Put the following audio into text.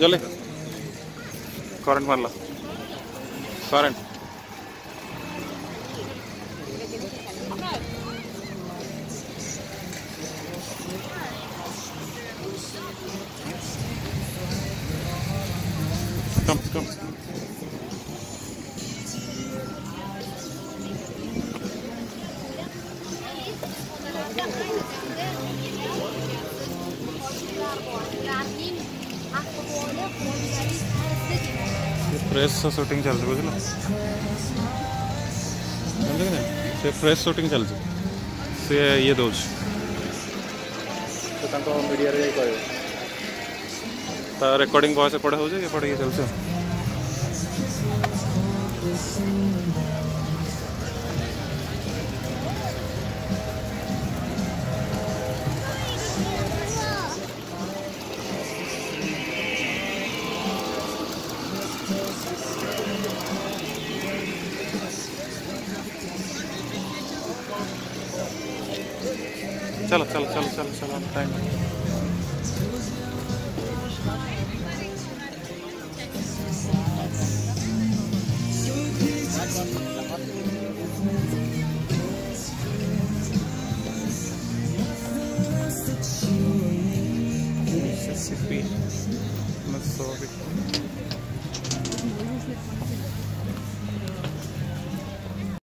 ಜೊಲೆ ಕರೆಂಟ್ ಮಾಡಲ current Come, come. Largo, larguín. Press से सुटिंग चलती बुझल से प्रेस सुटिंग चलती से ये दौर तो मीडिया कह रेकर्डिंग वॉइस एपटे हो जाए एपटे ये चलते चलो चलो चलो चलो चलो टाइम Mississippi, Missouri.